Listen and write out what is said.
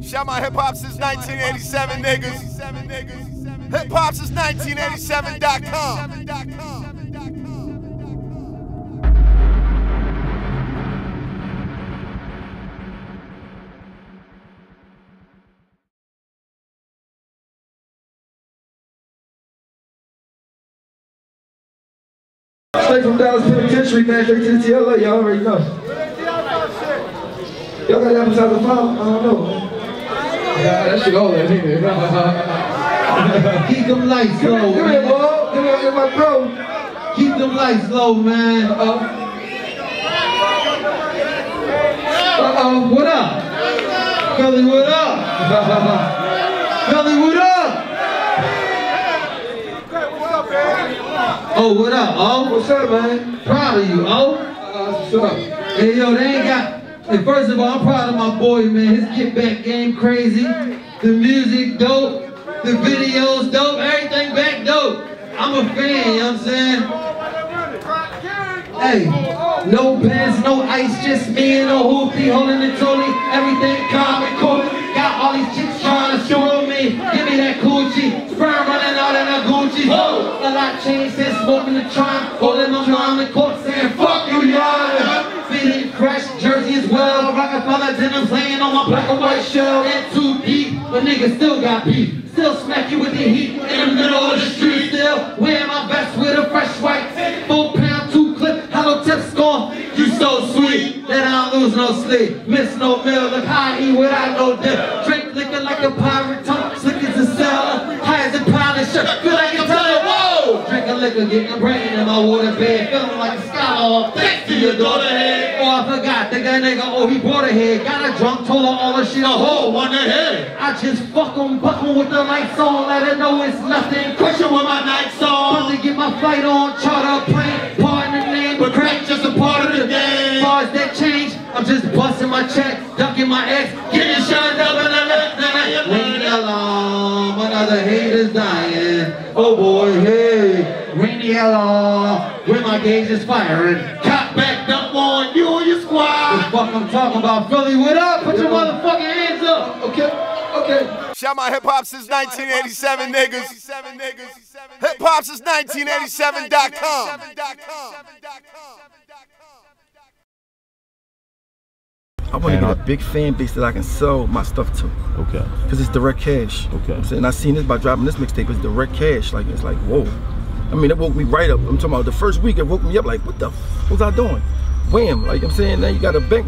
Shout my hip hop since 1987, niggas. Hip hop since 1987.com. Straight from Dallas Penitentiary, man, straight to the TLA, y'all already know. Y'all got appetizer file? I don't know. Yeah, that shit over there, Keep them lights low, Come here, man. Come here, my bro. Keep them lights low, man. Uh-oh. Uh-oh, what up? Philly, what up? Philly, what up? Oh, what up, oh? What's up, man? Proud of you, oh? Uh, what's up? Hey, yo, they ain't got... Hey, first of all, I'm proud of my boy, man. His get back game crazy. The music dope. The videos dope. Everything back dope. I'm a fan, you know what I'm saying? Hey, no bands, no ice, just me and a hoopty holding the tolly. Everything calm and cool. Got all these chicks trying to show me. Give me that coochie. Sperm running out in a Gucci. Whoa. A lot changed since smoking the trunk. Holding my mom in court saying, fuck you, y'all. Feeling fresh, jersey as well. Denim playing on my black and white shell. In too deep, but niggas still got beef. Still smack you with the heat in the middle of the street. Still wearing my vest with a fresh white. Four pound, two clip, hollow tip score. You so sweet that I don't lose no sleep. Miss no meal, look I eat without no dip. Drink liquor like a pirate, tongue slick as a sailor. High as a pilot shirt, feel like a teller. Whoa! Drinking liquor, getting brain in my water bed. Feeling like a scholar, thanks to your daughter head. Oh, I forgot, the guy nigga, oh, he brought her head. Got a drunk, told her all the shit, a whole one head. I just fuck 'em, buck 'em with the lights on, let her know it's nothing. Question with my nights on. About to get my flight on, charter plane, pardon the name, but crack just a part of the game. Far as that change, I'm just busting my check, ducking my ex, getting shined up in the left. Ring the alarm, another hater's dying. Oh boy, hey, ring the alarm, when my gauge is firing. Cop backed up on you and your squad. The fuck I'm talking about, Philly, what up? Put your motherfucking hands up. Okay, okay. Shout my hip hop since 1987, niggas. Hip hop since 1987.com. I want to get a big fan base that I can sell my stuff to. Okay. Cause it's direct cash. Okay. I'm saying I seen this by dropping this mixtape. It's direct cash. Like it's like whoa. I mean, it woke me right up. I'm talking about the first week. It woke me up. Like what the f was I doing? Wham! Like I'm saying, now you got a bank.